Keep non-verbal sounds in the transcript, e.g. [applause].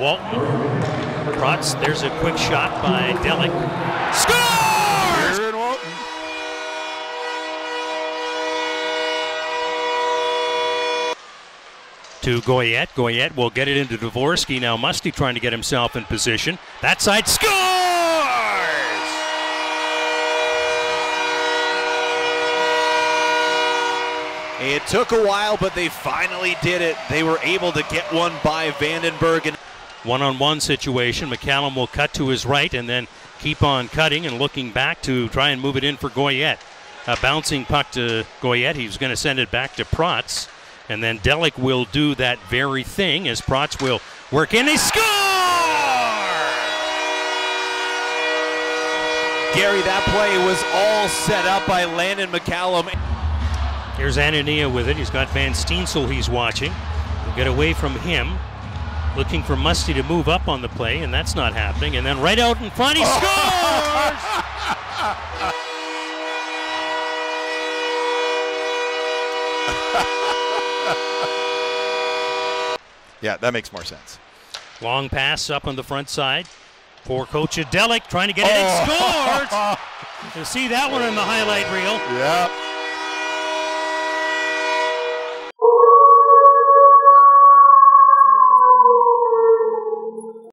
Walton. Protz, there's a quick shot by Delic. Scores! Aaron Walton. To Goyette. Goyette will get it into Dvorsky. Now Musty trying to get himself in position. That side scores! It took a while, but they finally did it. They were able to get one by Vandenberg. And One on one situation. McCallum will cut to his right and then keep on cutting and looking back to try and move it in for Goyette. A bouncing puck to Goyette. He's going to send it back to Protz. And then Delic will do that very thing as Protz will work in. They score! Gary, that play was all set up by Landon McCallum. Here's Anania with it. He's got Van Steensel he's watching. He'll get away from him. Looking for Musty to move up on the play, and that's not happening. And then right out in front, he scores! [laughs] Yeah, that makes more sense. Long pass up on the front side. Poor Kocha Delic trying to get it in. Oh. Scores! [laughs] You'll see that one in the highlight reel. Yeah.